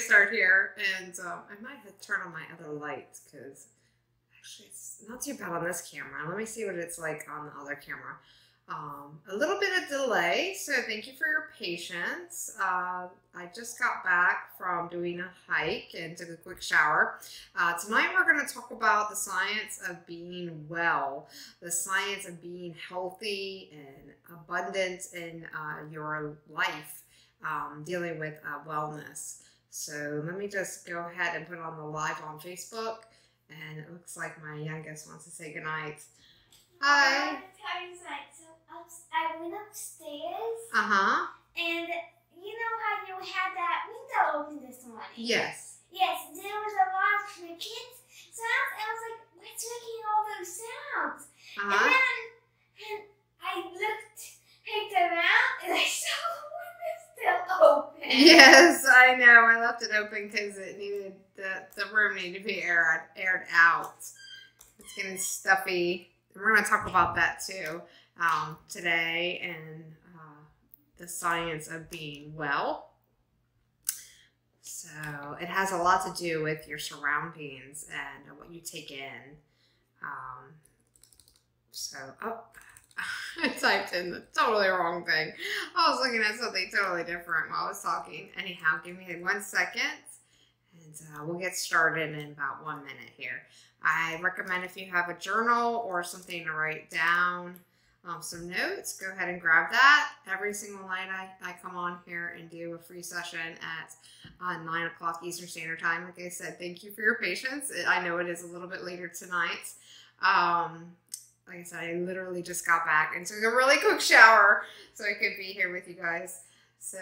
restart here, and um, I might have to turn on my other lights because actually it's not too bad on this camera. Let me see what it's like on the other camera. Um, a little bit of delay, so thank you for your patience. Uh, I just got back from doing a hike and took a quick shower. Uh, tonight we're going to talk about the science of being well, the science of being healthy and abundant in uh, your life, um, dealing with uh, wellness. So let me just go ahead and put on the live on Facebook. And it looks like my youngest wants to say goodnight. Hi. I went upstairs. Uh huh. And you know how you had that window open this morning? Yes. Yes, there was a lot of crickets sounds. And I was like, what's making all those sounds? Uh -huh. And then and I looked, picked around, and I saw open. Yes, I know. I left it open because it needed the the room needed to be aired aired out. It's getting stuffy. And we're going to talk about that too um, today and uh, the science of being well. So it has a lot to do with your surroundings and what you take in. Um, so, oh, I typed in the totally wrong thing. I was looking at something totally different while I was talking. Anyhow, give me one second and uh, we'll get started in about one minute here. I recommend if you have a journal or something to write down um, some notes, go ahead and grab that. Every single night I, I come on here and do a free session at uh, 9 o'clock Eastern Standard Time. Like I said, thank you for your patience. I know it is a little bit later tonight. Um, like I said, I literally just got back and took a really quick shower so I could be here with you guys. So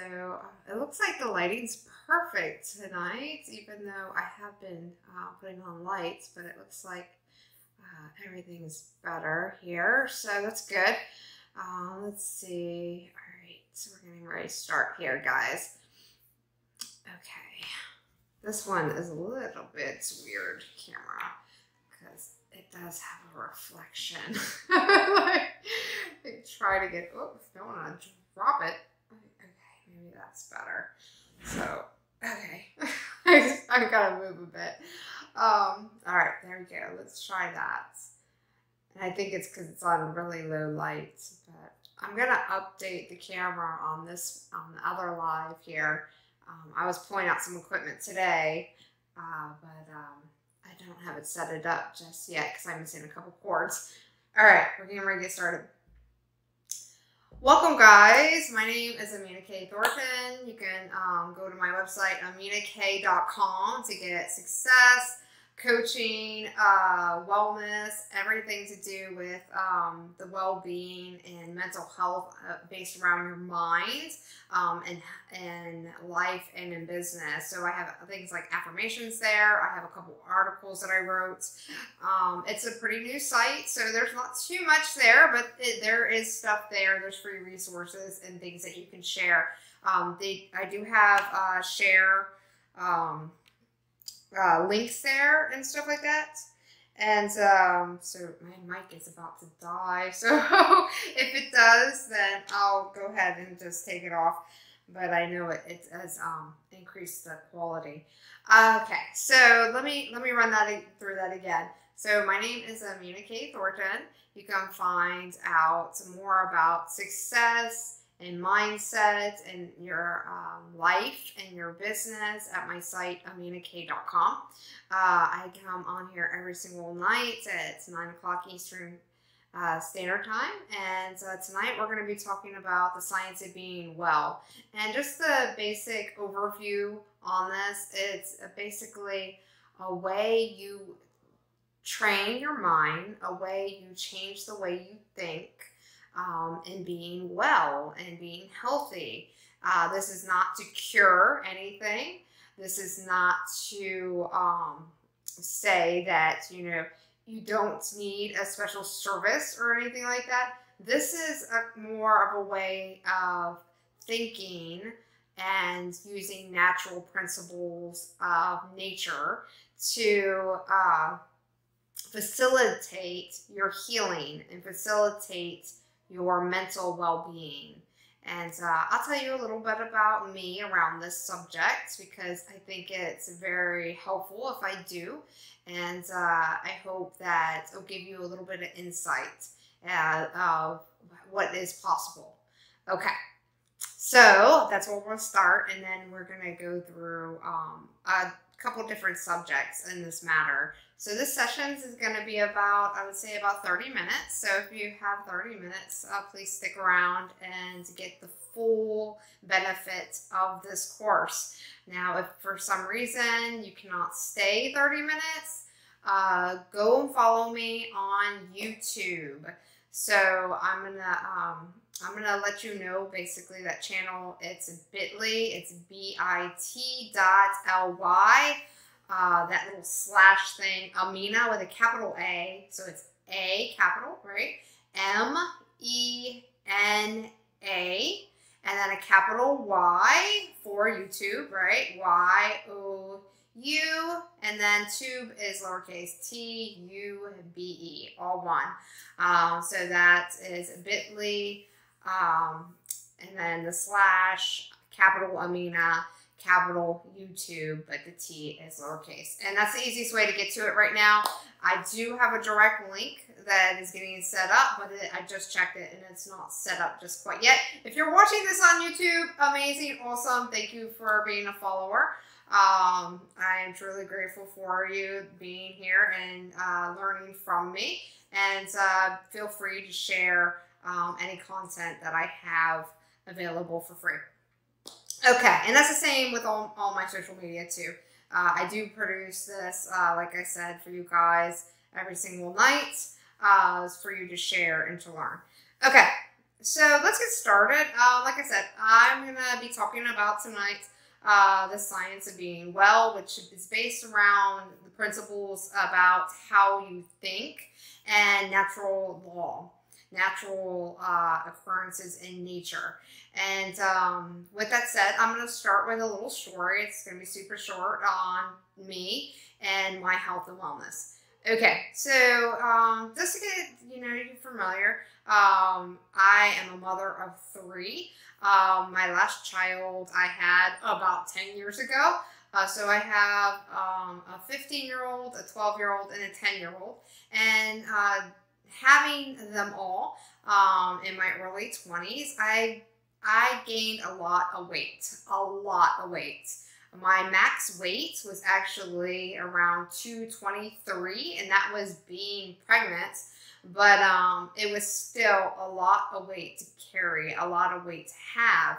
it looks like the lighting's perfect tonight, even though I have been uh, putting on lights, but it looks like uh, everything's better here. So that's good. Uh, let's see. All right, so we're getting ready to start here, guys. Okay, this one is a little bit weird camera because it does have a reflection. like, I try to get, oh, I don't want to drop it. Okay, maybe that's better. So, okay, I've got to move a bit. Um, all right, there we go. Let's try that. And I think it's because it's on really low light, but I'm gonna update the camera on this on the other live here. Um, I was pulling out some equipment today, uh, but um, I don't have it set it up just yet because I'm missing a couple cords. All right, we're getting ready to get started. Welcome, guys. My name is Amena K. Thornton. You can um, go to my website, aminak.com, to get success, coaching, uh, wellness, everything to do with um, the well being and mental health uh, based around your mind um, and, and life and in business. So I have things like affirmations there. I have a couple articles that I wrote. Um, it's a pretty new site, so there's not too much there, but it, there is stuff there. There's free resources and things that you can share. Um, they, I do have uh, share um, uh, links there and stuff like that. And um, so my mic is about to die. So if it does, then I'll go ahead and just take it off. But I know it, it has um, increased the quality. Okay, so let me let me run that through that again. So my name is Amena K. Thornton. You can find out some more about success and mindset and your um, life and your business at my site aminak.com. Uh, I come on here every single night It's 9 o'clock Eastern uh, Standard Time. And uh, tonight we're going to be talking about the science of being well. And just the basic overview on this it's basically a way you train your mind, a way you change the way you think um, and being well and being healthy. Uh, this is not to cure anything. This is not to um, say that, you know, you don't need a special service or anything like that. This is a, more of a way of thinking and using natural principles of nature to uh, facilitate your healing and facilitate your mental well being. And uh, I'll tell you a little bit about me around this subject because I think it's very helpful if I do. And uh, I hope that it'll give you a little bit of insight uh, of what is possible. Okay. So that's where we'll start, and then we're going to go through um, couple different subjects in this matter. So this sessions is going to be about, I would say, about 30 minutes. So if you have 30 minutes, uh, please stick around and get the full benefit of this course. Now, if for some reason you cannot stay 30 minutes, uh, go and follow me on YouTube. So I'm gonna um, I'm gonna let you know basically that channel. It's Bitly. It's B I T dot L Y. Uh, that little slash thing, Amena with a capital A. So it's A capital, right? M E N A, and then a capital Y for YouTube, right? Y O U, and then tube is lowercase t u b e, all one. Um, so that is bit.ly, um, and then the slash, capital Amena, capital YouTube, but the T is lowercase. And that's the easiest way to get to it right now. I do have a direct link that is getting set up, but it, I just checked it and it's not set up just quite yet. If you're watching this on YouTube, amazing, awesome. Thank you for being a follower. Um, I am truly grateful for you being here and uh, learning from me. And uh, feel free to share um, any content that I have available for free. Okay, and that's the same with all, all my social media too. Uh, I do produce this, uh, like I said, for you guys every single night uh, for you to share and to learn. Okay, so let's get started. Uh, like I said, I'm going to be talking about tonight uh, the science of being well, which is based around the principles about how you think and natural law, natural uh, occurrences in nature. And um, with that said, I'm going to start with a little story. It's going to be super short on me and my health and wellness. Okay, so um, just to get you know you familiar, um, I am a mother of three. Um, my last child I had about ten years ago. Uh, so I have um, a 15 year old, a 12 year old, and a 10 year old, and uh, having them all um, in my early 20s, I I gained a lot of weight, a lot of weight. My max weight was actually around 223, and that was being pregnant. But um, it was still a lot of weight to carry, a lot of weight to have.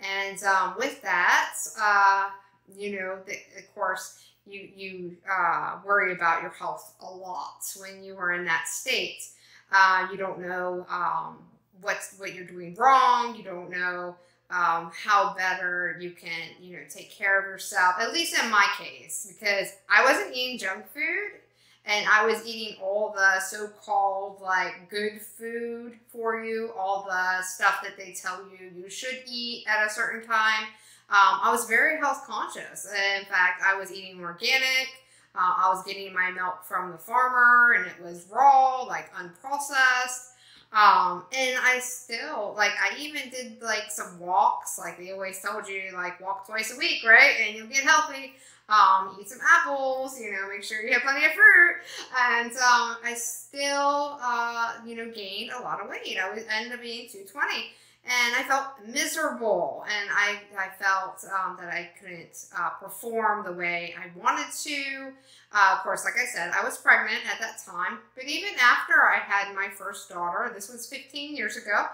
And um, with that, uh, you know, the, of course, you you uh, worry about your health a lot when you are in that state. Uh, you don't know um, what you're doing wrong. You don't know um, how better you can, you know, take care of yourself. At least in my case, because I wasn't eating junk food and I was eating all the so-called like good food for you, all the stuff that they tell you you should eat at a certain time. Um, I was very health conscious. In fact, I was eating organic. Uh, I was getting my milk from the farmer and it was raw, like unprocessed. Um, and I still like I even did like some walks, like they always told you, like walk twice a week, right? And you'll get healthy. Um, eat some apples, you know, make sure you have plenty of fruit. And um, I still, uh, you know, gained a lot of weight. I ended up being 220 and I felt miserable, and I, I felt um, that I couldn't uh, perform the way I wanted to. Uh, of course, like I said, I was pregnant at that time, but even after I had my first daughter, this was 15 years ago,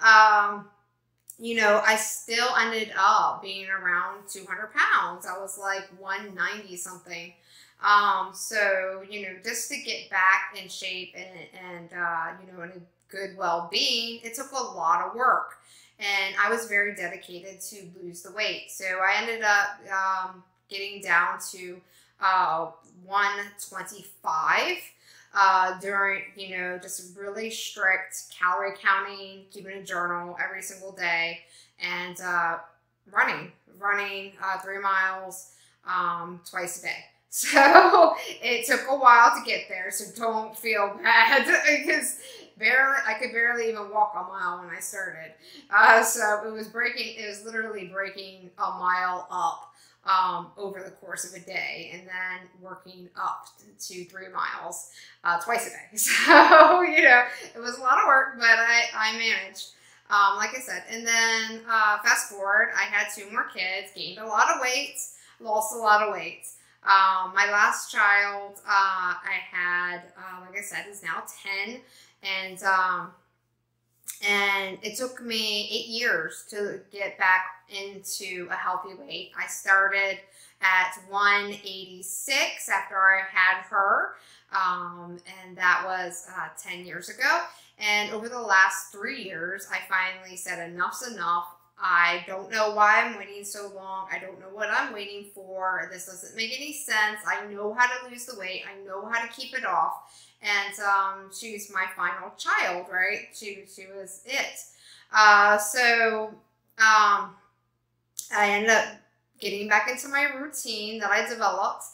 um, you know, I still ended up being around 200 pounds. I was like 190 something. Um, so, you know, just to get back in shape and, and uh, you know, in a good well being, it took a lot of work. And I was very dedicated to lose the weight. So I ended up um, getting down to uh, 125 uh, during, you know, just really strict calorie counting, keeping a journal every single day, and uh, running, running uh, three miles um, twice a day. So it took a while to get there. So don't feel bad because barely, I could barely even walk a mile when I started. Uh, so it was breaking, it was literally breaking a mile up um, over the course of a day and then working up to three miles uh, twice a day. So, you know, it was a lot of work, but I, I managed. Um, like I said, and then uh, fast forward, I had two more kids, gained a lot of weight, lost a lot of weight. Um, my last child, uh, I had, uh, like I said, is now 10. And, um, and it took me eight years to get back into a healthy weight. I started at 186 after I had her. Um, and that was uh, 10 years ago. And over the last three years, I finally said enough's enough. I don't know why I'm waiting so long. I don't know what I'm waiting for. This doesn't make any sense. I know how to lose the weight. I know how to keep it off. And um, she was my final child, right? She, she was it. Uh, so um, I ended up getting back into my routine that I developed.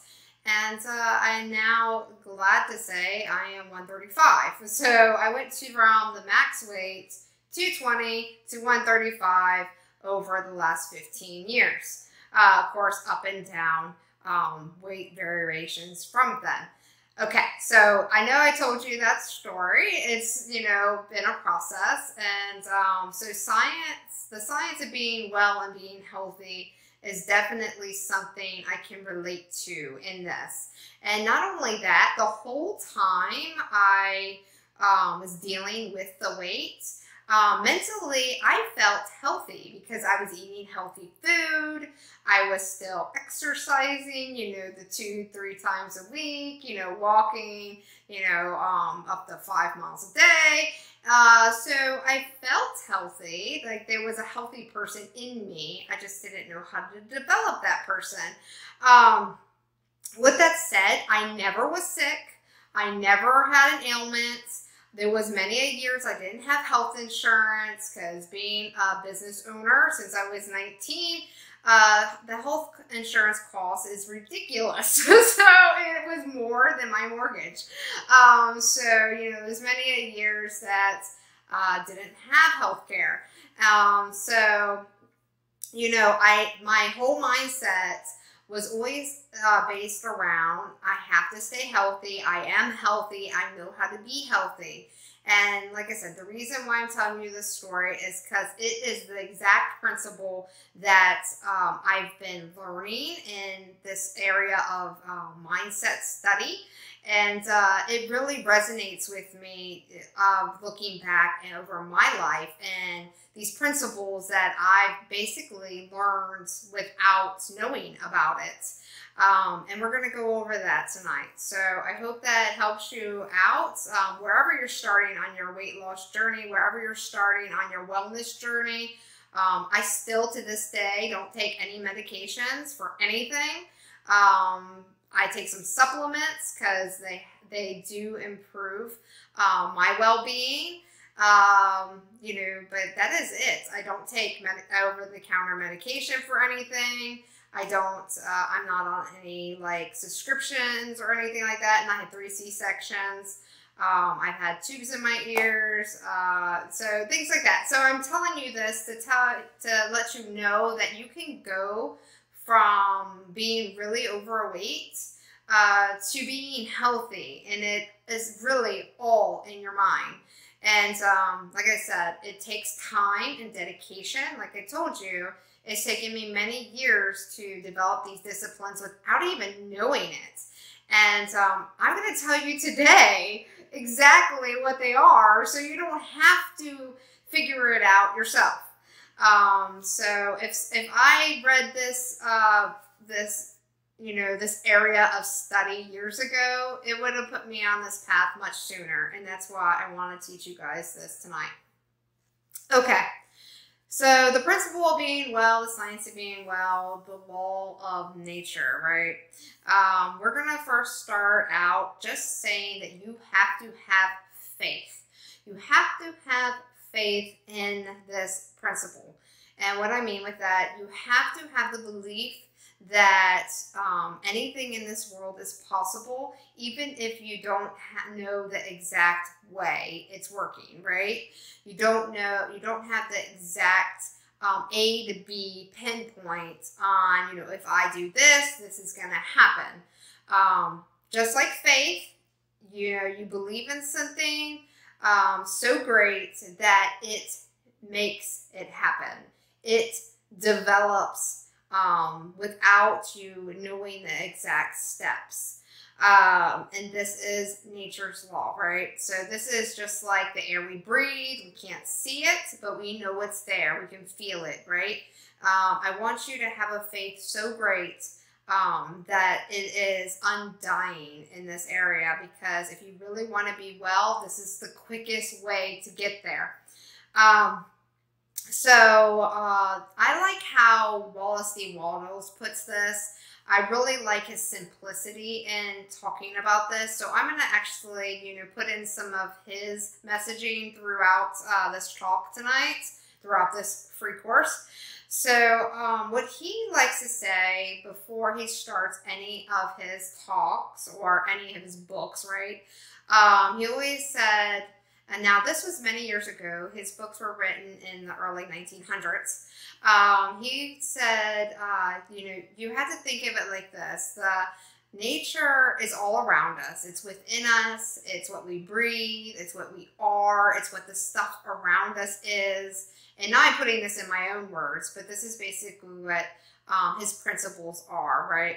And uh, I'm now glad to say I am 135. So I went to from the max weight 220 to 135 over the last 15 years. Uh, of course, up and down um, weight variations from then. Okay, so I know I told you that story. It's, you know, been a process. And um, so science, the science of being well and being healthy is definitely something I can relate to in this. And not only that, the whole time I um, was dealing with the weight, um, mentally, I felt healthy because I was eating healthy food. I was still exercising, you know, the two, three times a week, you know, walking, you know, um, up to five miles a day. Uh, so I felt healthy, like there was a healthy person in me. I just didn't know how to develop that person. Um, with that said, I never was sick. I never had an ailment. There was many a years I didn't have health insurance because being a business owner since I was 19, uh, the health insurance cost is ridiculous. so it was more than my mortgage. Um, so, you know, there's many a years that uh, didn't have health care. Um, so, you know, I my whole mindset was always uh, based around I have to stay healthy. I am healthy. I know how to be healthy. And like I said, the reason why I'm telling you this story is because it is the exact principle that um, I've been learning in this area of um, mindset study. And uh, it really resonates with me uh, looking back and over my life and these principles that I've basically learned without knowing about it. Um, and we're going to go over that tonight. So I hope that helps you out um, wherever you're starting on your weight loss journey, wherever you're starting on your wellness journey. Um, I still to this day don't take any medications for anything. Um, I take some supplements because they they do improve um, my well-being. Um, you know, but that is it. I don't take over-the-counter medication for anything. I don't, uh, I'm not on any like subscriptions or anything like that. And I had three C-sections. Um, I've had tubes in my ears, uh, so things like that. So I'm telling you this to tell, to let you know that you can go from being really overweight uh, to being healthy, and it is really all in your mind. And um, like I said, it takes time and dedication. Like I told you, it's taken me many years to develop these disciplines without even knowing it. And um, I'm going to tell you today exactly what they are so you don't have to figure it out yourself. Um, so if, if I read this, uh, this, you know, this area of study years ago, it would have put me on this path much sooner. And that's why I want to teach you guys this tonight. Okay. So the principle of being well, the science of being well, the law of nature, right? Um, we're going to first start out just saying that you have to have faith. You have to have faith in this principle. And what I mean with that, you have to have the belief that um, anything in this world is possible, even if you don't know the exact way it's working, right? You don't know, you don't have the exact um, A to B pinpoint on, you know, if I do this, this is going to happen. Um, just like faith, you know, you believe in something um, so great that it makes it happen. It develops um, without you knowing the exact steps. Um, and this is nature's law, right? So this is just like the air we breathe. We can't see it, but we know it's there. We can feel it, right? Um, I want you to have a faith so great um, that it is undying in this area because if you really want to be well, this is the quickest way to get there. Um, so uh, I like how Wallace D. Wattles puts this. I really like his simplicity in talking about this. So I'm going to actually, you know, put in some of his messaging throughout uh, this talk tonight, throughout this free course. So um, what he likes to say before he starts any of his talks or any of his books, right? Um, he always said, and now this was many years ago. His books were written in the early 1900s. Um, he said, uh, you know, you have to think of it like this: the nature is all around us. It's within us. It's what we breathe. It's what we are. It's what the stuff around us is. And now I'm putting this in my own words, but this is basically what um, his principles are, right?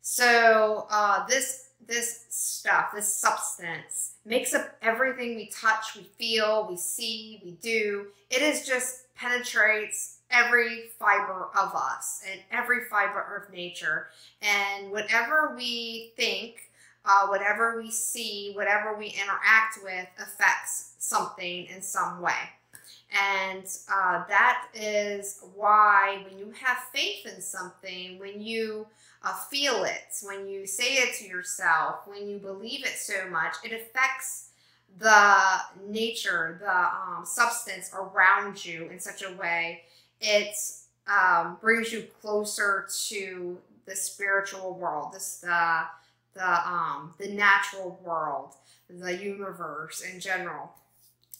So uh, this this stuff, this substance, makes up everything we touch, we feel, we see, we do. It is just penetrates every fiber of us and every fiber of nature. And whatever we think, uh, whatever we see, whatever we interact with affects something in some way. And uh, that is why when you have faith in something, when you uh, feel it, when you say it to yourself, when you believe it so much, it affects the nature, the um, substance around you in such a way. It um, brings you closer to the spiritual world, this the the um, the natural world, the universe in general.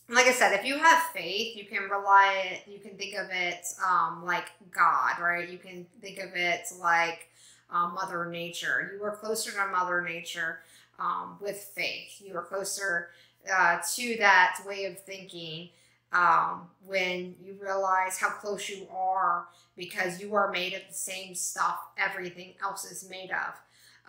Like I said, if you have faith, you can rely, you can think of it um, like God, right? You can think of it like um, Mother Nature. You are closer to Mother Nature um, with faith. You are closer uh, to that way of thinking um, when you realize how close you are because you are made of the same stuff everything else is made of.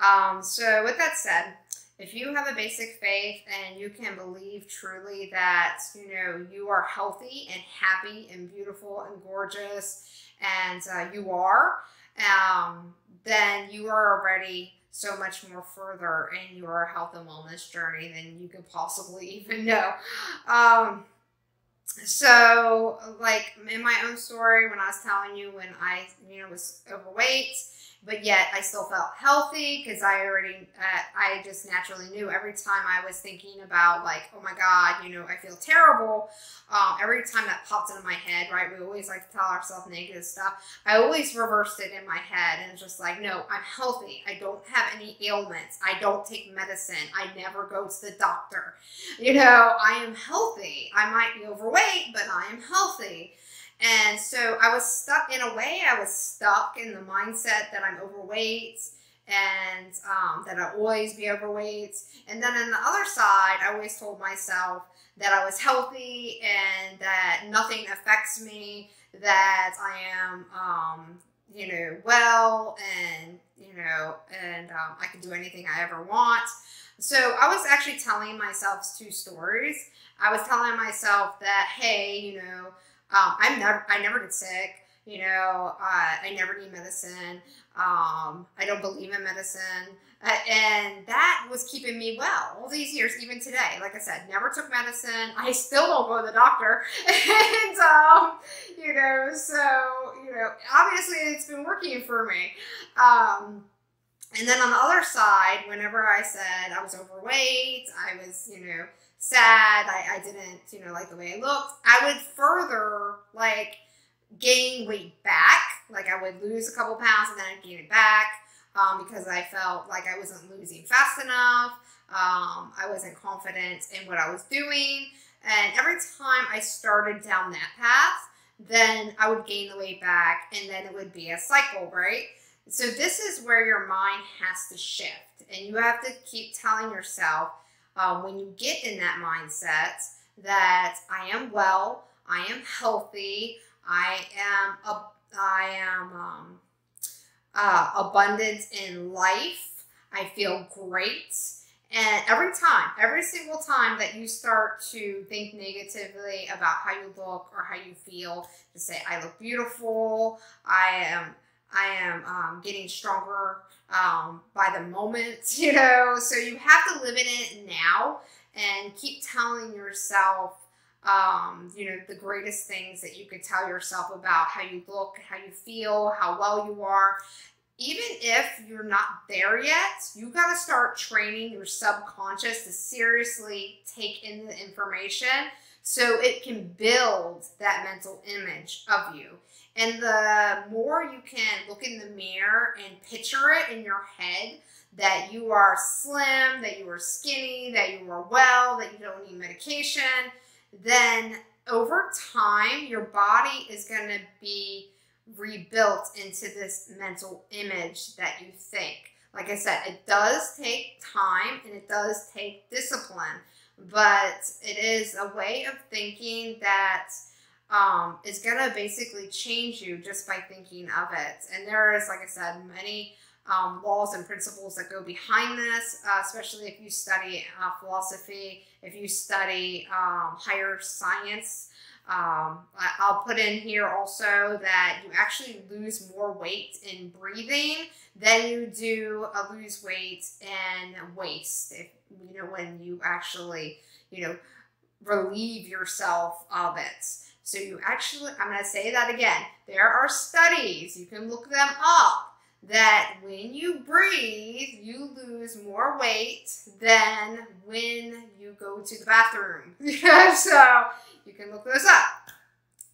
Um, so, with that said, if you have a basic faith and you can believe truly that you know you are healthy and happy and beautiful and gorgeous and uh, you are um, then you are already so much more further in your health and wellness journey than you could possibly even know. Um, so like in my own story when i was telling you when i you know was overweight but yet I still felt healthy because I already, uh, I just naturally knew every time I was thinking about like, oh my God, you know, I feel terrible. Um, every time that popped into my head, right? We always like to tell ourselves negative stuff. I always reversed it in my head and just like, no, I'm healthy. I don't have any ailments. I don't take medicine. I never go to the doctor. You know, I am healthy. I might be overweight, but I am healthy. And so I was stuck in a way, I was stuck in the mindset that I'm overweight and um, that I'll always be overweight. And then on the other side, I always told myself that I was healthy and that nothing affects me, that I am, um, you know, well and, you know, and um, I can do anything I ever want. So I was actually telling myself two stories. I was telling myself that, hey, you know, um, I'm never, I never get sick. You know, uh, I never need medicine. Um, I don't believe in medicine. Uh, and that was keeping me well all these years, even today. Like I said, never took medicine. I still don't go to the doctor. and, um, you know, so, you know, obviously it's been working for me. Um, and then on the other side, whenever I said I was overweight, I was, you know, sad, I, I didn't, you know, like the way I looked, I would further like gain weight back. Like I would lose a couple pounds and then I'd gain it back um, because I felt like I wasn't losing fast enough. Um, I wasn't confident in what I was doing. And every time I started down that path, then I would gain the weight back and then it would be a cycle, right? So this is where your mind has to shift. And you have to keep telling yourself uh, when you get in that mindset that I am well, I am healthy, I am a, I am um, uh, abundant in life. I feel great. And every time, every single time that you start to think negatively about how you look or how you feel, to say, I look beautiful, I am I am um, getting stronger um, by the moment, you know. So you have to live in it now and keep telling yourself, um, you know, the greatest things that you could tell yourself about how you look, how you feel, how well you are. Even if you're not there yet, you got to start training your subconscious to seriously take in the information so it can build that mental image of you. And the more you can look in the mirror and picture it in your head that you are slim, that you are skinny, that you are well, that you don't need medication, then over time, your body is going to be rebuilt into this mental image that you think. Like I said, it does take time and it does take discipline, but it is a way of thinking that um, is going to basically change you just by thinking of it. And there is, like I said, many um, laws and principles that go behind this, uh, especially if you study uh, philosophy, if you study um, higher science. Um, I'll put in here also that you actually lose more weight in breathing than you do uh, lose weight in waste. If, you know, when you actually, you know, relieve yourself of it. So you actually, I'm going to say that again. There are studies, you can look them up, that when you breathe, you lose more weight than when you go to the bathroom. so you can look those up.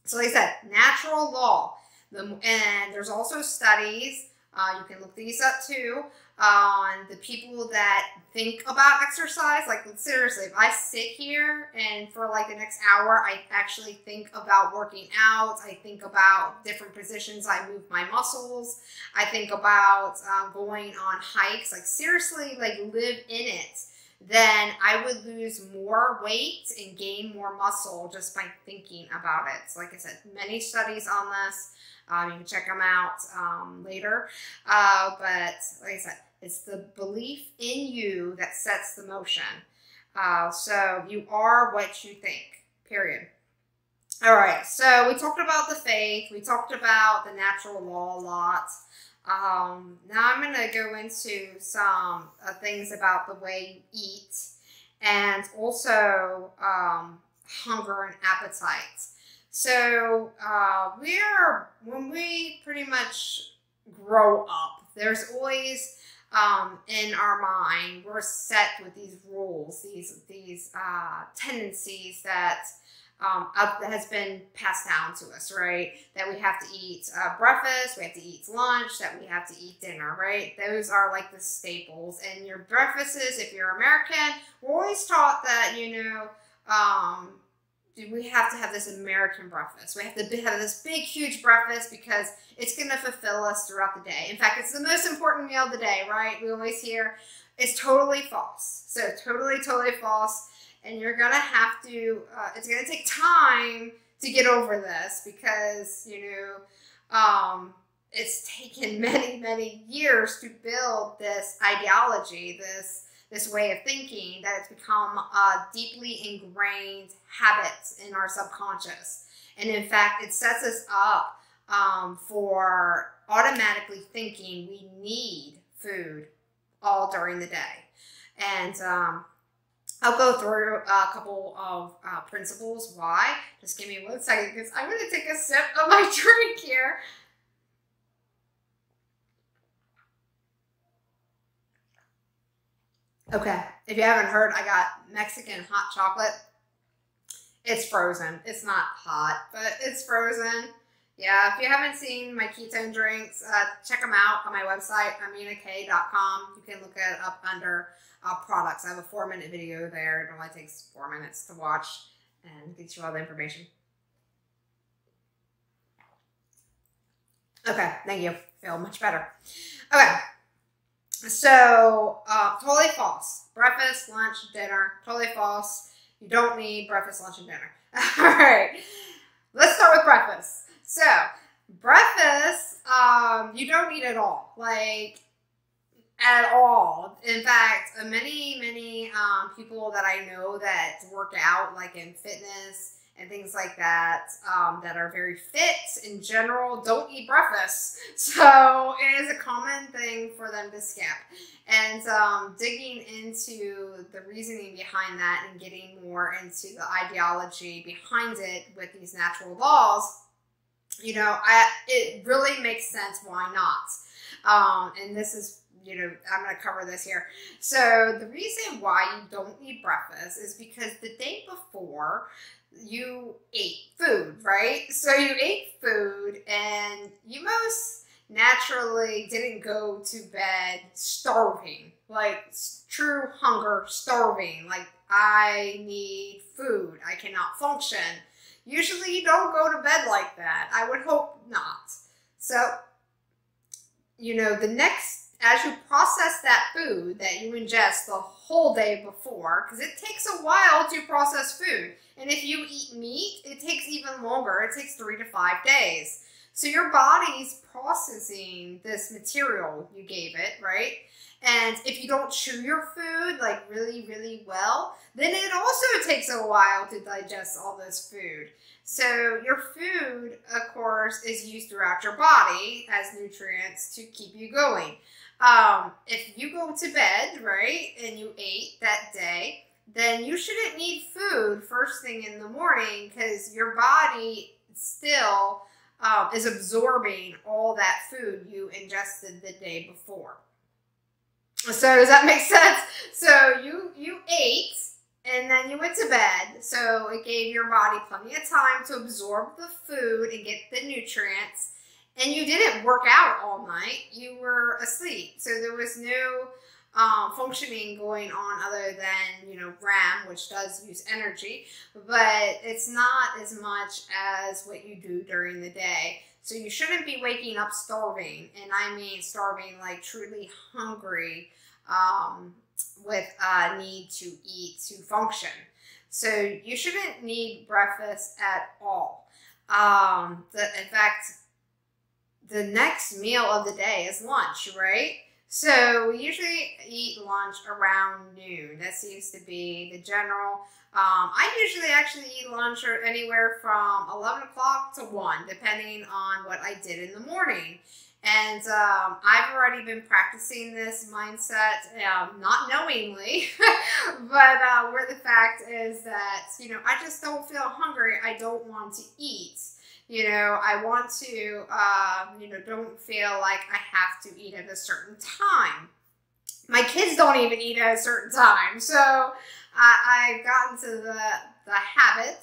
So like I said, natural law. The, and there's also studies, uh, you can look these up too, on the people that think about exercise. Like seriously, if I sit here and for like the next hour, I actually think about working out. I think about different positions I move my muscles. I think about um, going on hikes. Like seriously, like live in it. Then I would lose more weight and gain more muscle just by thinking about it. So like I said, many studies on this. Um, you can check them out um, later. Uh, but like I said, it's the belief in you that sets the motion. Uh, so you are what you think, period. All right, so we talked about the faith, we talked about the natural law a lot. Um, now I'm going to go into some uh, things about the way you eat and also um, hunger and appetite. So uh, we are, when we pretty much grow up, there's always um, in our mind, we're set with these rules, these these uh, tendencies that um, up, has been passed down to us, right? That we have to eat uh, breakfast, we have to eat lunch, that we have to eat dinner, right? Those are like the staples. And your breakfasts, if you're American, we're always taught that you know. Um, we have to have this American breakfast. We have to have this big, huge breakfast because it's going to fulfill us throughout the day. In fact, it's the most important meal of the day, right? We always hear it's totally false. So, totally, totally false. And you're going to have to, uh, it's going to take time to get over this because, you know, um, it's taken many, many years to build this ideology, this this way of thinking that it's become a deeply ingrained habit in our subconscious. And in fact, it sets us up um, for automatically thinking we need food all during the day. And um, I'll go through a couple of uh, principles why. Just give me one second because I'm going to take a sip of my drink here. Okay, if you haven't heard, I got Mexican hot chocolate. It's frozen. It's not hot, but it's frozen. Yeah, if you haven't seen my ketone drinks, uh, check them out on my website, aminak.com. You can look it up under uh, products. I have a four minute video there. It only takes four minutes to watch and gets you all the information. Okay, thank you. Feel much better. Okay, so uh, totally false. Breakfast, lunch, dinner, totally false. You don't need breakfast, lunch, and dinner. All right, let's start with breakfast. So, breakfast, um, you don't need at all. Like, at all. In fact, many, many um, people that I know that work out, like in fitness, and things like that um, that are very fit in general don't eat breakfast. So it is a common thing for them to skip. And um, digging into the reasoning behind that and getting more into the ideology behind it with these natural laws, you know, I, it really makes sense why not. Um, and this is you know, I'm going to cover this here. So, the reason why you don't eat breakfast is because the day before, you ate food, right? So you ate food and you most naturally didn't go to bed starving, like true hunger, starving, like I need food, I cannot function. Usually you don't go to bed like that. I would hope not. So, you know, the next as you process that food that you ingest the whole day before, because it takes a while to process food. And if you eat meat, it takes even longer. It takes three to five days. So your body's processing this material you gave it, right? And if you don't chew your food like really, really well, then it also takes a while to digest all this food. So your food, of course, is used throughout your body as nutrients to keep you going. Um, if you go to bed, right, and you ate that day, then you shouldn't need food first thing in the morning because your body still um, is absorbing all that food you ingested the day before. So does that make sense? So you you ate and then you went to bed. So it gave your body plenty of time to absorb the food and get the nutrients and you didn't work out all night. You were asleep. So there was no um, functioning going on other than, you know, REM, which does use energy, but it's not as much as what you do during the day. So you shouldn't be waking up starving. And I mean starving like truly hungry um, with a need to eat to function. So you shouldn't need breakfast at all. Um, the, in fact, the next meal of the day is lunch, right? So we usually eat lunch around noon. That seems to be the general. Um, I usually actually eat lunch or anywhere from 11 o'clock to 1, depending on what I did in the morning. And um, I've already been practicing this mindset, um, not knowingly, but uh, where the fact is that, you know, I just don't feel hungry. I don't want to eat you know, I want to, um, you know, don't feel like I have to eat at a certain time. My kids don't even eat at a certain time. So uh, I've gotten to the, the habit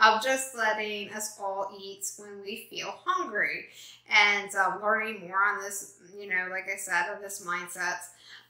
of just letting us all eat when we feel hungry and um, learning more on this, you know, like I said, of this mindset.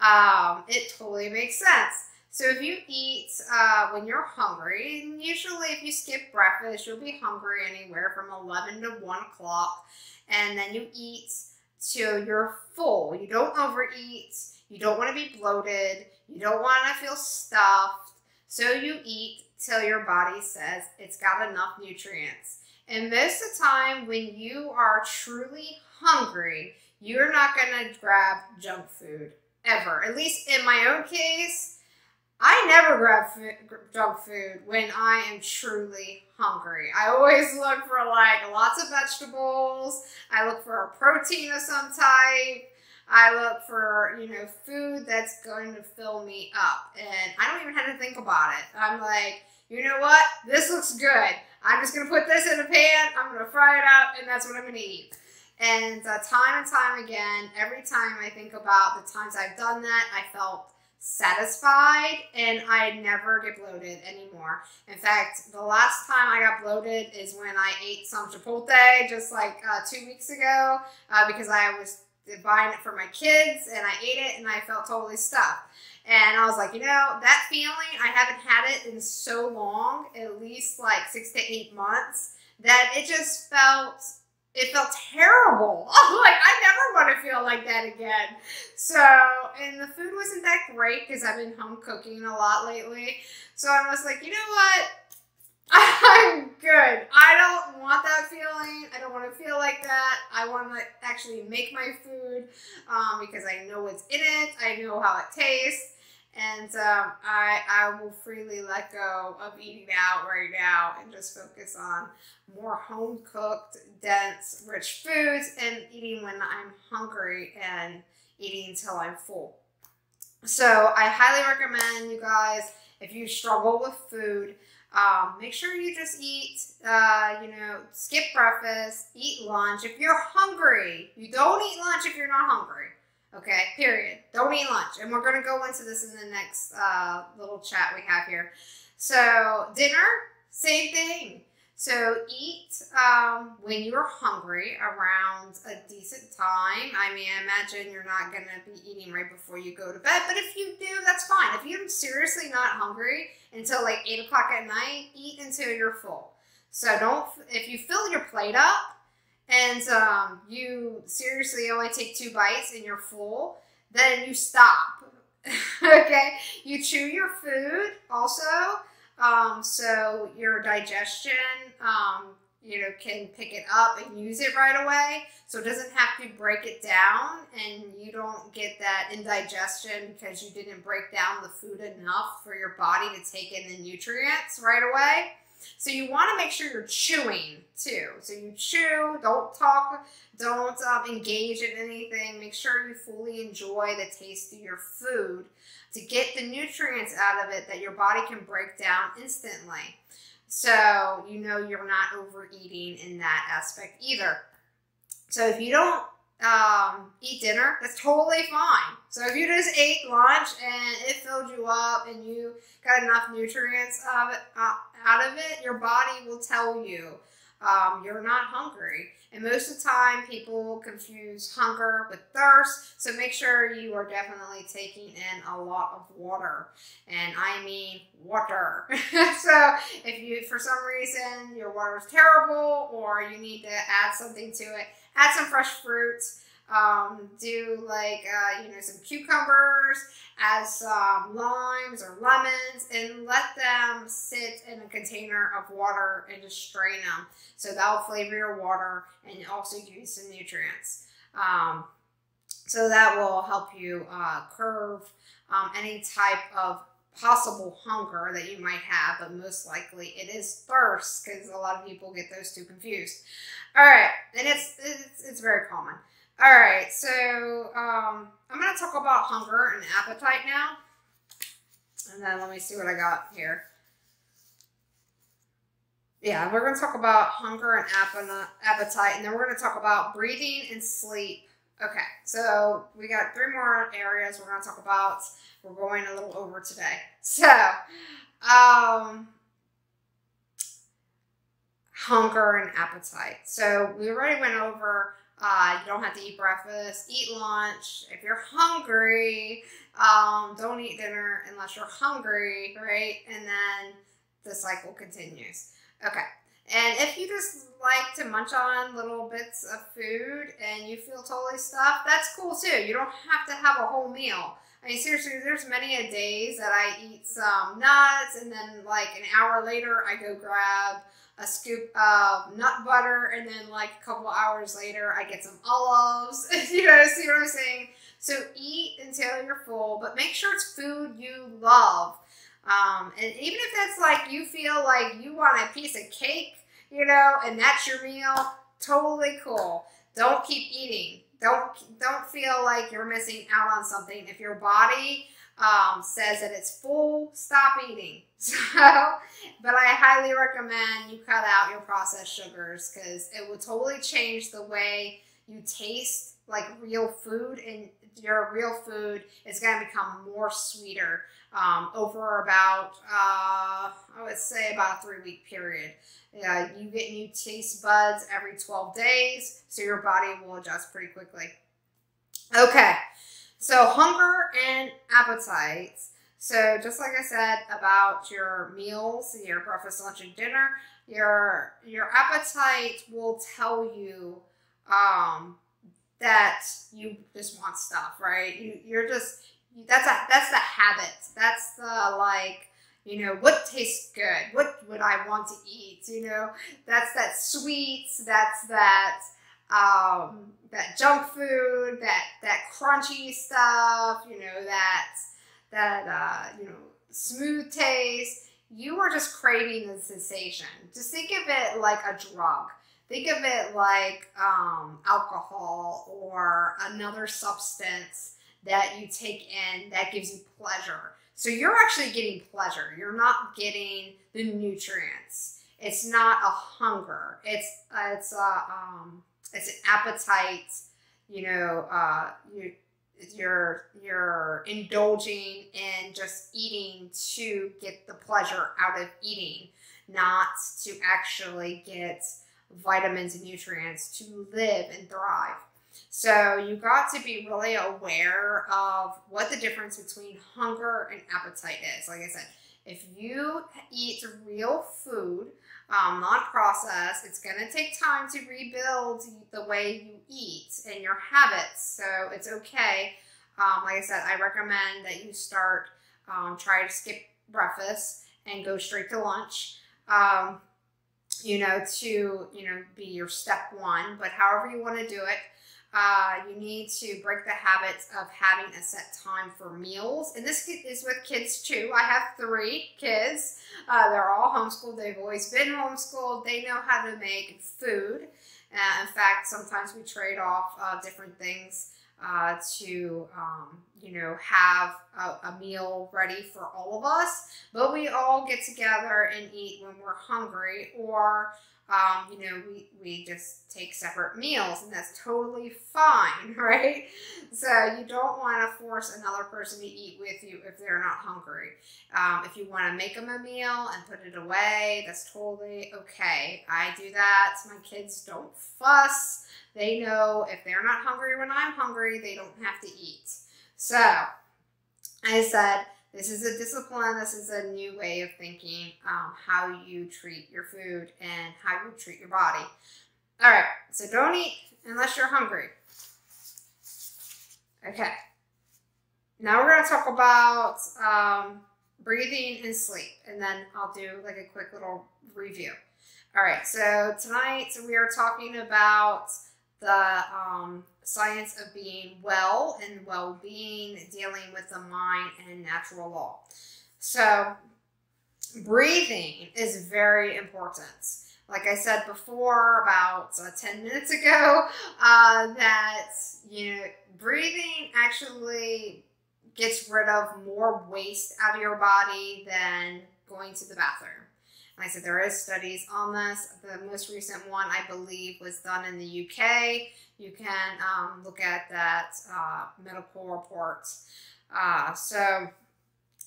Um, it totally makes sense. So if you eat uh, when you're hungry, usually if you skip breakfast, you'll be hungry anywhere from 11 to 1 o'clock. And then you eat till you're full. You don't overeat. You don't want to be bloated. You don't want to feel stuffed. So you eat till your body says it's got enough nutrients. And most of the time, when you are truly hungry, you're not going to grab junk food ever. At least in my own case, I never grab junk food when I am truly hungry. I always look for like lots of vegetables. I look for a protein of some type. I look for, you know, food that's going to fill me up. And I don't even have to think about it. I'm like, you know what? This looks good. I'm just going to put this in a pan. I'm going to fry it up, and that's what I'm going to eat. And uh, time and time again, every time I think about the times I've done that, I felt satisfied and I never get bloated anymore. In fact, the last time I got bloated is when I ate some Chipotle just like uh, two weeks ago uh, because I was buying it for my kids and I ate it and I felt totally stuffed. And I was like, you know, that feeling, I haven't had it in so long, at least like six to eight months, that it just felt it felt terrible. like I never want to feel like that again. So, and the food wasn't that great because I've been home cooking a lot lately. So I was like, you know what? I'm good. I don't want that feeling. I don't want to feel like that. I want to actually make my food um, because I know what's in it. I know how it tastes. And um, I, I will freely let go of eating out right now and just focus on more home cooked, dense, rich foods and eating when I'm hungry and eating until I'm full. So I highly recommend you guys, if you struggle with food, um, make sure you just eat, uh, you know, skip breakfast, eat lunch. If you're hungry, you don't eat lunch if you're not hungry. Okay, period. Don't eat lunch. And we're going to go into this in the next uh, little chat we have here. So, dinner, same thing. So, eat um, when you're hungry around a decent time. I mean, I imagine you're not going to be eating right before you go to bed, but if you do, that's fine. If you're seriously not hungry until like 8 o'clock at night, eat until you're full. So, don't, if you fill your plate up, and um, you seriously only take two bites and you're full, then you stop. okay? You chew your food also. Um, so your digestion, um, you know, can pick it up and use it right away. So it doesn't have to break it down and you don't get that indigestion because you didn't break down the food enough for your body to take in the nutrients right away. So you want to make sure you're chewing too. So you chew, don't talk, don't um, engage in anything. Make sure you fully enjoy the taste of your food to get the nutrients out of it that your body can break down instantly. So you know you're not overeating in that aspect either. So if you don't um, eat dinner, that's totally fine. So if you just ate lunch and it filled you up and you got enough nutrients of it, uh, out of it, your body will tell you um, you're not hungry. And most of the time, people confuse hunger with thirst. So make sure you are definitely taking in a lot of water. And I mean water. so if you, for some reason, your water is terrible or you need to add something to it, add some fresh fruits. Um, do like, uh, you know, some cucumbers, add some limes or lemons, and let them sit in a container of water and just strain them. So that'll flavor your water and also give you some nutrients. Um, so that will help you uh, curve um, any type of possible hunger that you might have, but most likely it is thirst because a lot of people get those two confused. All right, and it's it's, it's very common. All right, so um, I'm going to talk about hunger and appetite now. And then let me see what I got here. Yeah, we're going to talk about hunger and appetite, and then we're going to talk about breathing and sleep. Okay, so we got three more areas we're going to talk about. We're going a little over today. So, um, hunger and appetite. So we already went over uh, you don't have to eat breakfast. Eat lunch. If you're hungry, um, don't eat dinner unless you're hungry, right? And then the cycle continues. Okay. And if you just like to munch on little bits of food and you feel totally stuffed, that's cool too. You don't have to have a whole meal. I mean, seriously, there's many a days that I eat some nuts and then like an hour later I go grab a scoop of nut butter, and then like a couple hours later, I get some olives. you know, see what I'm saying? So eat until you're full, but make sure it's food you love. Um, and even if that's like you feel like you want a piece of cake, you know, and that's your meal, totally cool. Don't keep eating. Don't don't feel like you're missing out on something. If your body um, says that it's full, stop eating. So, but I highly recommend you cut out your processed sugars because it will totally change the way you taste like real food and your real food is going to become more sweeter um, over about uh, I would say about a three week period. Uh, you get new taste buds every 12 days, so your body will adjust pretty quickly. Okay, so hunger and appetites. So just like I said about your meals, your breakfast, lunch, and dinner, your your appetite will tell you um, that you just want stuff, right? You you're just that's a that's the habit. That's the like you know what tastes good what would i want to eat you know that's that sweets that's that um that junk food that that crunchy stuff you know that that uh you know smooth taste you are just craving the sensation just think of it like a drug think of it like um, alcohol or another substance that you take in that gives you pleasure so you're actually getting pleasure. You're not getting the nutrients. It's not a hunger. It's it's a um, it's an appetite. You know, uh, you you're you're indulging in just eating to get the pleasure out of eating, not to actually get vitamins and nutrients to live and thrive. So you got to be really aware of what the difference between hunger and appetite is. Like I said, if you eat real food, um, not it's going to take time to rebuild the way you eat and your habits. So it's okay. Um, like I said, I recommend that you start, um, try to skip breakfast and go straight to lunch. Um, you know, to, you know, be your step one, but however you want to do it, uh, you need to break the habits of having a set time for meals. And this is with kids too. I have three kids. Uh, they're all homeschooled. They've always been homeschooled. They know how to make food. Uh, in fact, sometimes we trade off uh, different things uh, to, um, you know, have a, a meal ready for all of us. But we all get together and eat when we're hungry or um, you know, we, we just take separate meals and that's totally fine, right? So you don't want to force another person to eat with you if they're not hungry. Um, if you want to make them a meal and put it away, that's totally okay. I do that. My kids don't fuss. They know if they're not hungry when I'm hungry, they don't have to eat. So I said, this is a discipline. This is a new way of thinking um, how you treat your food and how you treat your body. All right, so don't eat unless you're hungry. Okay. Now we're going to talk about um, breathing and sleep, and then I'll do like a quick little review. All right, so tonight we are talking about the um, science of being well and well being, dealing with the mind and natural law. So, breathing is very important. Like I said before, about uh, 10 minutes ago, uh, that, you know, breathing actually gets rid of more waste out of your body than going to the bathroom. Like I said, there is studies on this. The most recent one, I believe, was done in the UK. You can um, look at that uh, medical report. Uh, so,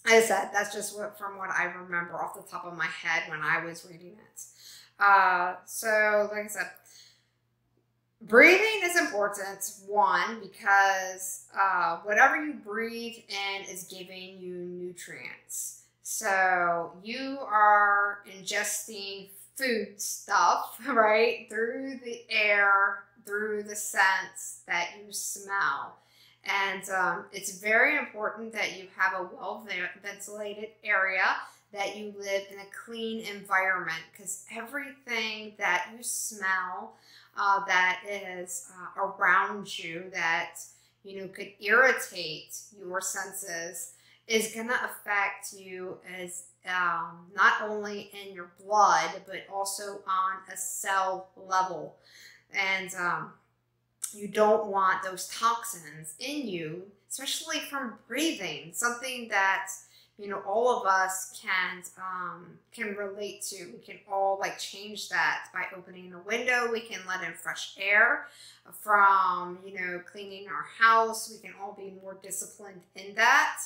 I said, that's just what, from what I remember off the top of my head when I was reading it. Uh, so, like I said, breathing is important. One, because uh, whatever you breathe in is giving you nutrients. So you are ingesting food stuff, right, through the air, through the scents that you smell. And um, it's very important that you have a well ventilated area, that you live in a clean environment, because everything that you smell uh, that is uh, around you that you know could irritate your senses is going to affect you as um, not only in your blood, but also on a cell level. And um, you don't want those toxins in you, especially from breathing, something that you know all of us can um, can relate to. We can all like change that by opening a window. We can let in fresh air from you know cleaning our house. We can all be more disciplined in that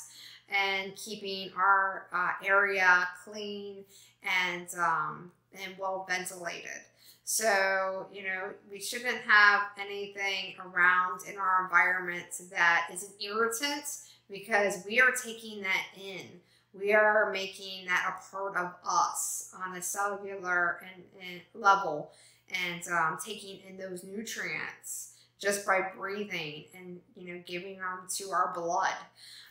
and keeping our uh, area clean and um, and well ventilated. So, you know, we shouldn't have anything around in our environment that is an irritant because we are taking that in. We are making that a part of us on a cellular and, and level and um, taking in those nutrients just by breathing and, you know, giving them to our blood.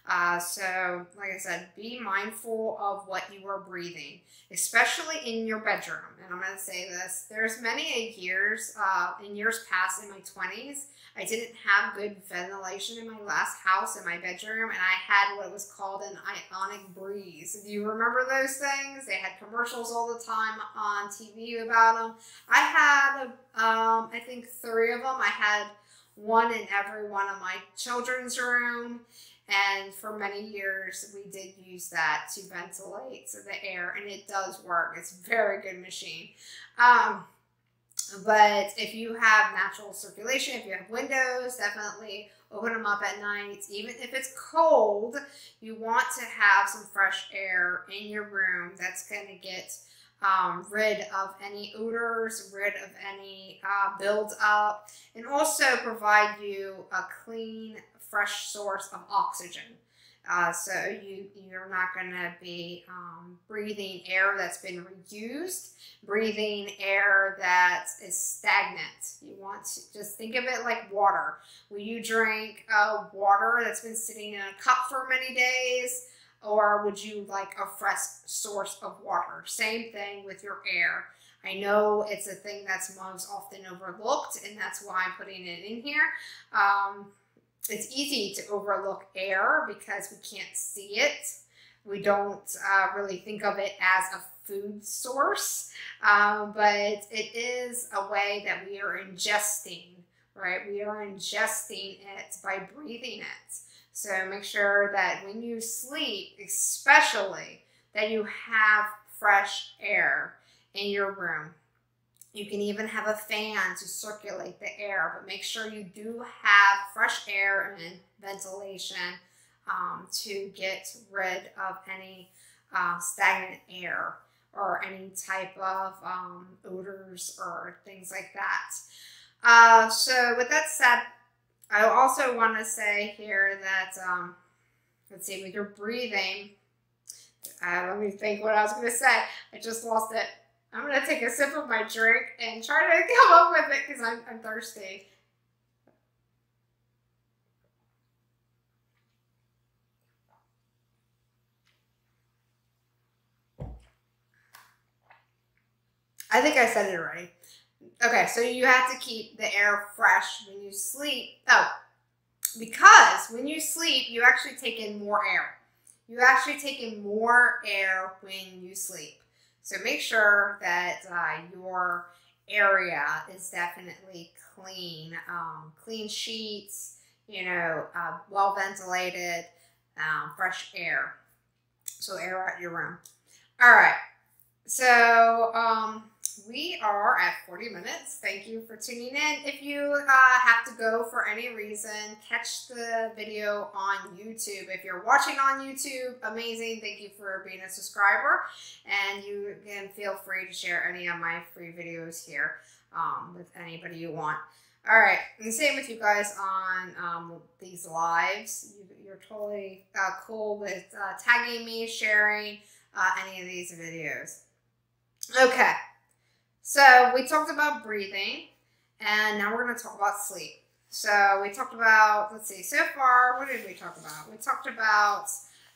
Uh, so, like I said, be mindful of what you are breathing, especially in your bedroom. And I'm going to say this: there's many years uh, in years past in my 20s, I didn't have good ventilation in my last house in my bedroom, and I had what was called an ionic breeze. Do you remember those things? They had commercials all the time on TV about them. I had, um, I think, three of them. I had one in every one of my children's room and for many years, we did use that to ventilate so the air, and it does work. It's a very good machine. Um, but if you have natural circulation, if you have windows, definitely open them up at night. Even if it's cold, you want to have some fresh air in your room that's going to get um, rid of any odors, rid of any uh, build up, and also provide you a clean, fresh source of oxygen. Uh, so you you're not going to be um, breathing air that's been reused, breathing air that is stagnant. You want to just think of it like water. Will you drink uh, water that's been sitting in a cup for many days? Or would you like a fresh source of water? Same thing with your air. I know it's a thing that's most often overlooked, and that's why I'm putting it in here. Um, it's easy to overlook air because we can't see it. We don't uh, really think of it as a food source, um, but it is a way that we are ingesting, right? We are ingesting it by breathing it. So make sure that when you sleep, especially, that you have fresh air in your room. You can even have a fan to circulate the air, but make sure you do have fresh air and ventilation um, to get rid of any uh, stagnant air or any type of um, odors or things like that. Uh, so with that said, I also want to say here that, um, let's see, with your breathing, uh, let me think what I was going to say. I just lost it. I'm gonna take a sip of my drink and try to come up with it because I'm, I'm thirsty. I think I said it already. Okay, so you have to keep the air fresh when you sleep. Oh, because when you sleep, you actually take in more air. You actually take in more air when you sleep. So make sure that uh, your area is definitely clean, um, clean sheets, you know, uh, well ventilated, um, fresh air. So air out your room. All right. So um, we are at 40 minutes. Thank you for tuning in. If you uh, have to go for any reason, catch the video on YouTube. If you're watching on YouTube, amazing. Thank you for being a subscriber. And you can feel free to share any of my free videos here um, with anybody you want. All right, and same with you guys on um, these lives. You, are totally uh, cool with uh, tagging me, sharing uh, any of these videos. Okay. So we talked about breathing, and now we're going to talk about sleep. So we talked about, let's see, so far, what did we talk about? We talked about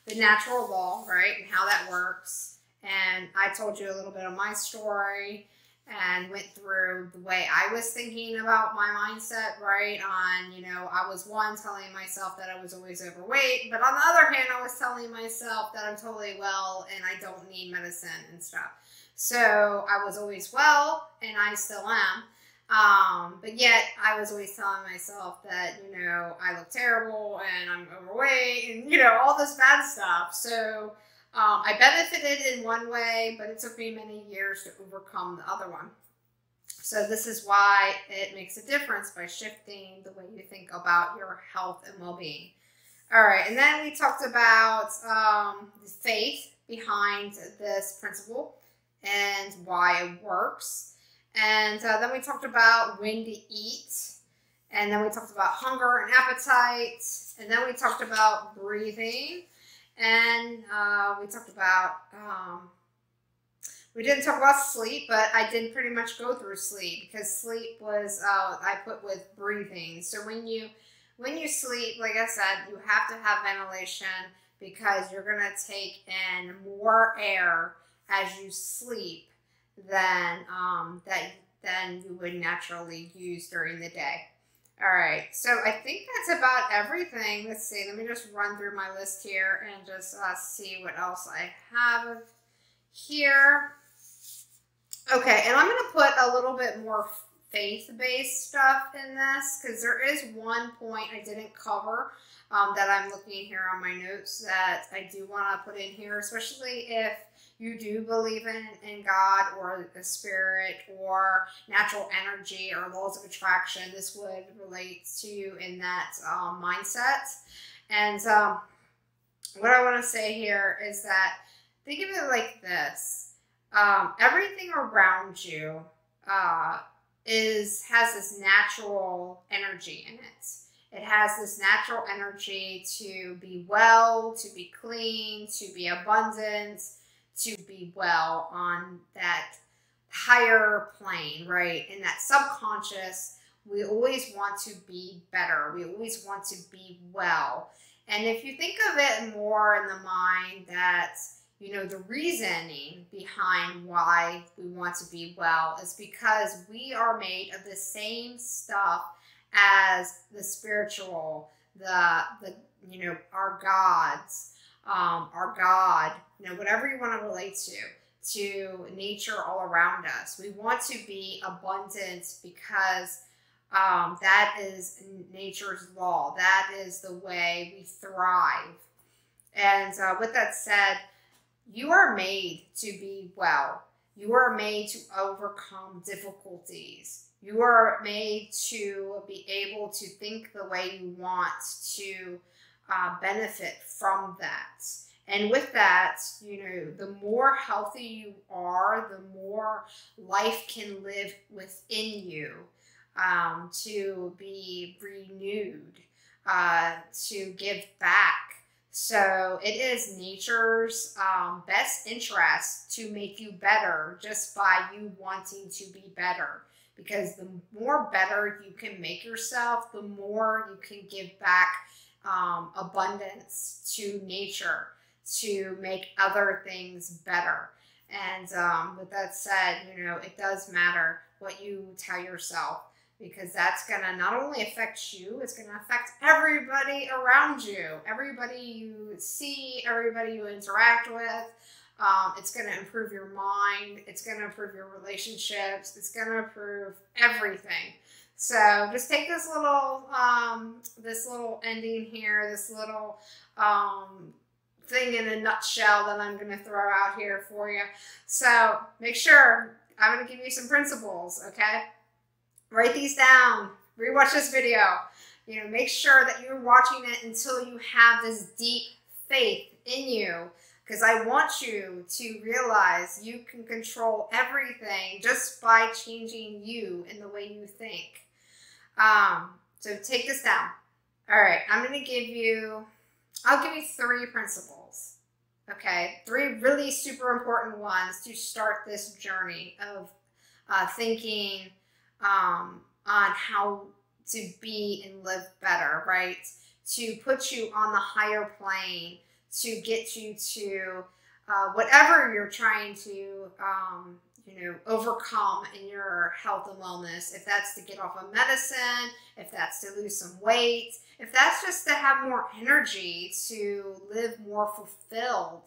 the natural law, right, and how that works. And I told you a little bit of my story and went through the way I was thinking about my mindset, right? On, you know, I was one telling myself that I was always overweight, but on the other hand, I was telling myself that I'm totally well and I don't need medicine and stuff. So I was always well, and I still am. Um, but yet I was always telling myself that, you know, I look terrible and I'm overweight and, you know, all this bad stuff. So Um, I benefited in one way, but it took me many years to overcome the other one. So this is why it makes a difference by shifting the way you think about your health and well-being. All right, and then we talked about um, the faith behind this principle and why it works. And uh, then we talked about when to eat. And then we talked about hunger and appetite. And then we talked about breathing. And uh, we talked about, um, we didn't talk about sleep, but I did pretty much go through sleep because sleep was, uh, I put with breathing. So when you, when you sleep, like I said, you have to have ventilation because you're going to take in more air as you sleep than um, that than you would naturally use during the day. All right, so I think that's about everything. Let's see, let me just run through my list here and just uh, see what else I have here. Okay, and I'm going to put a little bit more faith-based stuff in this because there is one point I didn't cover um, that I'm looking here on my notes that I do want to put in here, especially if you do believe in, in God or the spirit or natural energy or laws of attraction, this would relate to you in that um, mindset. And um, what I want to say here is that think of it like this um, everything around you uh, is has this natural energy in it. It has this natural energy to be well, to be clean, to be abundant, to be well on that higher plane, right? In that subconscious, we always want to be better. We always want to be well. And if you think of it more in the mind that, you know, the reasoning behind why we want to be well is because we are made of the same stuff as the spiritual, the, the you know, our gods, um, our God, you know, whatever you want to relate to, to nature all around us. We want to be abundant because um, that is nature's law. That is the way we thrive. And uh, with that said, you are made to be well. You are made to overcome difficulties. You are made to be able to think the way you want to uh, benefit from that. And with that, you know, the more healthy you are, the more life can live within you um, to be renewed, uh, to give back. So it is nature's um, best interest to make you better just by you wanting to be better. Because the more better you can make yourself, the more you can give back um, abundance to nature to make other things better. And um, with that said, you know, it does matter what you tell yourself because that's going to not only affect you, it's going to affect everybody around you, everybody you see, everybody you interact with. Um, it's going to improve your mind. It's going to improve your relationships. It's going to improve everything. So just take this little, um, this little ending here, this little um, thing in a nutshell that I'm going to throw out here for you. So make sure I'm going to give you some principles, okay? Write these down. Rewatch this video. You know, make sure that you're watching it until you have this deep faith in you because I want you to realize you can control everything just by changing you in the way you think. Um, so take this down. All right, I'm going to give you, I'll give you three principles. Okay, three really super important ones to start this journey of uh, thinking um, on how to be and live better, right? To put you on the higher plane, to get you to uh, whatever you're trying to um, you know, overcome in your health and wellness. If that's to get off of medicine, if that's to lose some weight, if that's just to have more energy to live more fulfilled,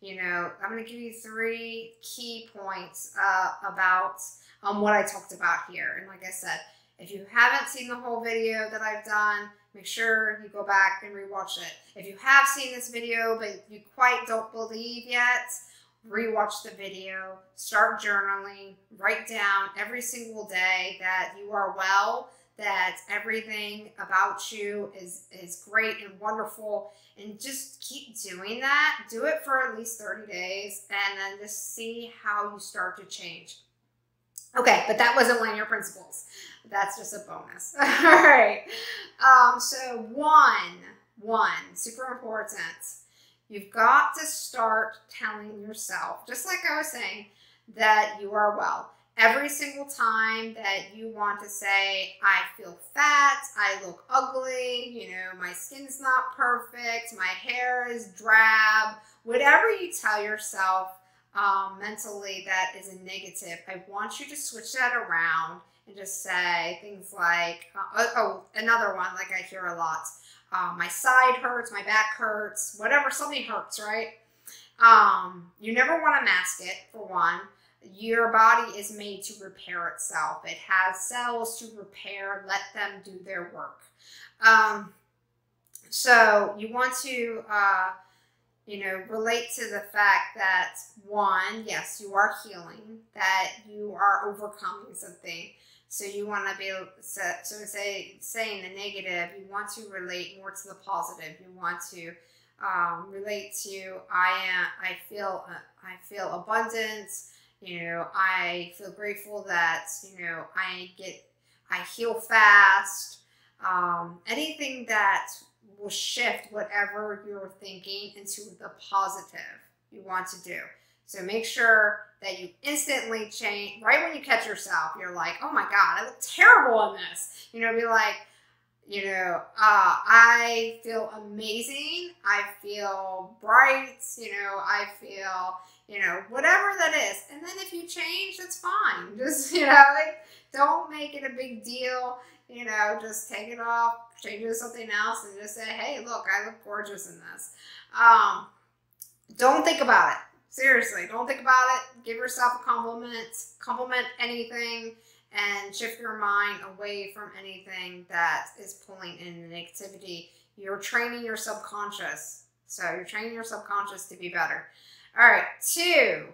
you know, I'm going to give you three key points uh, about um, what I talked about here. And like I said, if you haven't seen the whole video that I've done, make sure you go back and rewatch it. If you have seen this video but you quite don't believe yet, rewatch the video, start journaling, write down every single day that you are well, that everything about you is is great and wonderful and just keep doing that. Do it for at least 30 days and then just see how you start to change. Okay, but that wasn't one of your principles. That's just a bonus. All right. Um, so one, one, super important. You've got to start telling yourself, just like I was saying, that you are well. Every single time that you want to say, I feel fat, I look ugly, you know, my skin's not perfect, my hair is drab, whatever you tell yourself um, mentally that is a negative, I want you to switch that around and just say things like, uh, oh, another one, like I hear a lot. Uh, my side hurts, my back hurts, whatever, something hurts, right? Um, you never want to mask it, for one. Your body is made to repair itself. It has cells to repair, let them do their work. Um, so you want to, uh, you know, relate to the fact that one, yes, you are healing, that you are overcoming something. So you want to be able to, so say, saying the negative, you want to relate more to the positive. You want to um, relate to I am, I feel, uh, I feel abundance. You know, I feel grateful that you know I get, I heal fast. Um, anything that will shift whatever you're thinking into the positive you want to do. So make sure that you instantly change right when you catch yourself. You're like, oh my God, I look terrible in this. You know, be like, you know, uh, I feel amazing. I feel bright. You know, I feel, you know, whatever that is. And then if you change, that's fine. Just, you know, like, don't make it a big deal. You know, just take it off, change it to something else, and just say, hey, look, I look gorgeous in this. Um, don't think about it Seriously, don't think about it. Give yourself a compliment. Compliment anything and shift your mind away from anything that is pulling in negativity. You're training your subconscious. So you're training your subconscious to be better. All right, two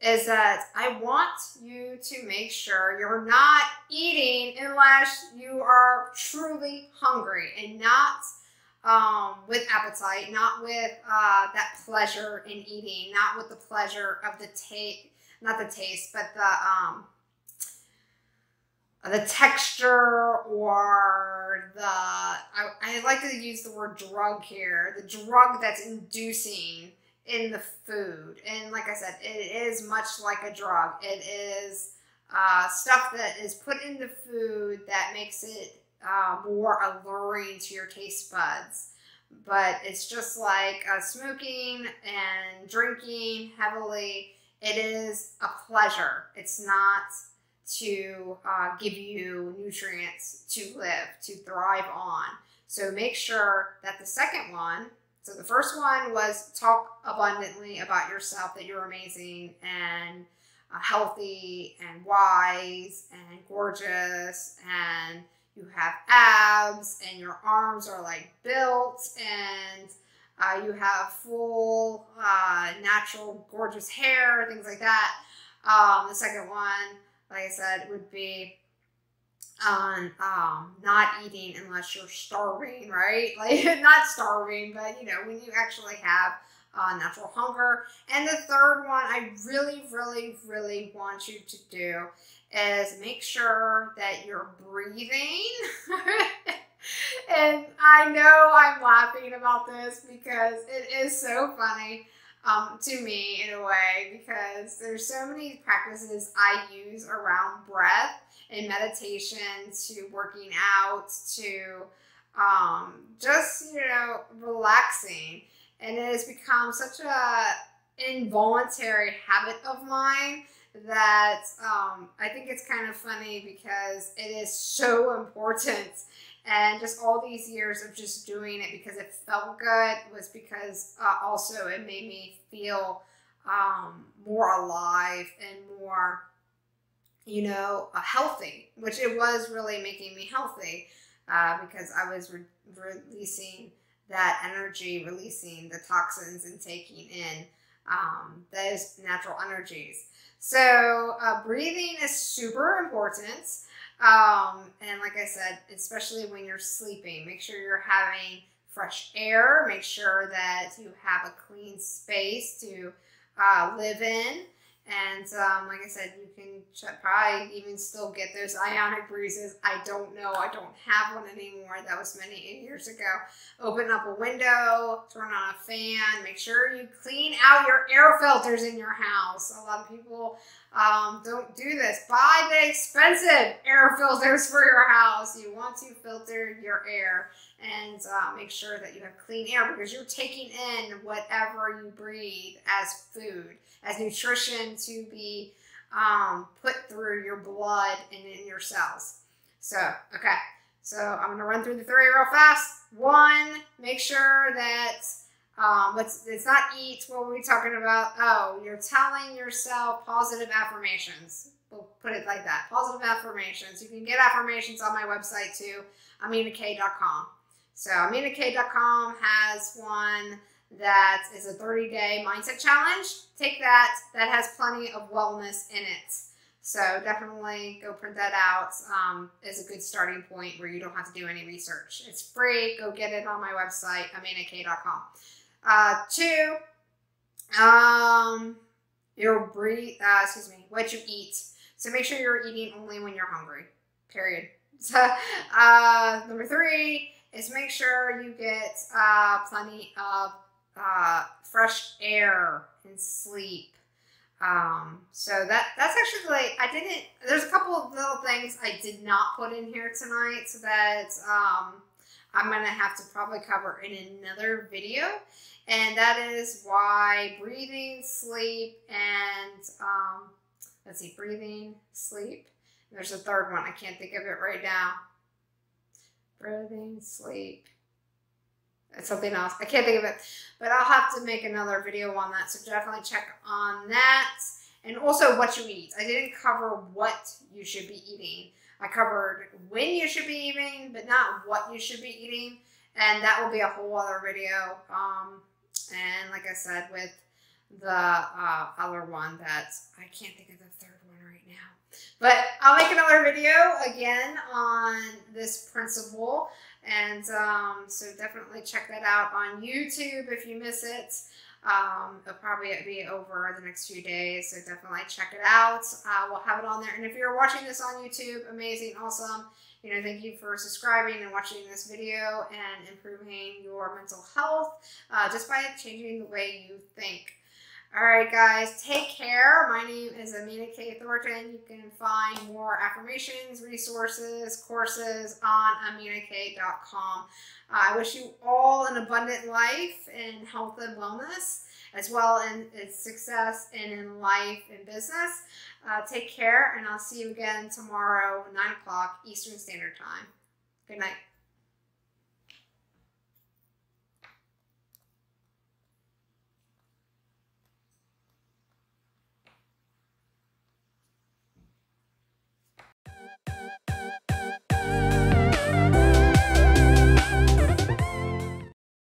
is that I want you to make sure you're not eating unless you are truly hungry and not um, with appetite, not with uh, that pleasure in eating, not with the pleasure of the taste, not the taste, but the um, the texture or the I, I like to use the word drug here, the drug that's inducing in the food. And like I said, it is much like a drug. It is uh, stuff that is put in the food that makes it uh, more alluring to your taste buds. But it's just like uh, smoking and drinking heavily. It is a pleasure. It's not to uh, give you nutrients to live, to thrive on. So make sure that the second one, so the first one was talk abundantly about yourself, that you're amazing and uh, healthy and wise and gorgeous and you have abs and your arms are like built and uh, you have full uh, natural gorgeous hair things like that. Um, the second one like i said would be on um, not eating unless you're starving right? Like not starving but you know when you actually have uh, natural hunger. And the third one i really really really want you to do is make sure that you're breathing. and I know I'm laughing about this because it is so funny um, to me in a way because there's so many practices I use around breath and meditation to working out to um, just you know relaxing and it has become such a involuntary habit of mine that um, I think it's kind of funny because it is so important. And just all these years of just doing it because it felt good was because uh, also it made me feel um, more alive and more, you know, uh, healthy, which it was really making me healthy. uh, because I was re- releasing that energy, releasing the toxins and taking in um, those natural energies. So, uh, breathing is super important. Um, and like I said, especially when you're sleeping, make sure you're having fresh air. Make sure that you have a clean space to uh, live in. And um, like I said, you can probably even still get those ionic breezes. I don't know. I don't have one anymore. That was many years ago. Open up a window, turn on a fan. Make sure you clean out your air filters in your house. A lot of people um, don't do this. Buy the expensive air filters for your house. You want to filter your air and uh, make sure that you have clean air because you're taking in whatever you breathe as food, as nutrition to be um, put through your blood and in your cells. So, okay. So I'm going to run through the three real fast. One, make sure that um, let's, it's not eat. What were we talking about? Oh, you're telling yourself positive affirmations. We'll put it like that. Positive affirmations. You can get affirmations on my website too, aminak.com. So aminak.com has one that is a 30 day mindset challenge. Take that. That has plenty of wellness in it. So definitely go print that out. Um, is a good starting point where you don't have to do any research. It's free. Go get it on my website, aminak.com. Uh, two, um, your breathe, uh, excuse me, what you eat. So make sure you're eating only when you're hungry, period. So, uh, number three is make sure you get uh, plenty of uh, fresh air and sleep. Um, so that that's actually like I didn't. There's a couple of little things I did not put in here tonight, so that um, I'm gonna have to probably cover in another video and that is why breathing, sleep, and um, let's see, breathing, sleep. There's a third one. I can't think of it right now. Breathing, sleep. It's something else. I can't think of it, but I'll have to make another video on that. So definitely check on that. And also what you eat. I didn't cover what you should be eating. I covered when you should be eating, but not what you should be eating. And that will be a whole other video. Um, and like I said, with the uh, other one that I can't think of the third one right now. But I'll make another video again on this principle. And um, so definitely check that out on YouTube if you miss it. Um, it'll probably be over the next few days, so definitely check it out. Uh, we'll have it on there. And if you're watching this on YouTube, amazing, awesome. You know, thank you for subscribing and watching this video and improving your mental health uh, just by changing the way you think. All right, guys, take care. My name is Amena K. Thornton. You can find more affirmations, resources, courses on aminak.com. I wish you all an abundant life in health and wellness, as well in, success and in life and business. Uh, take care, and I'll see you again tomorrow, 9 o'clock Eastern Standard Time. Good night.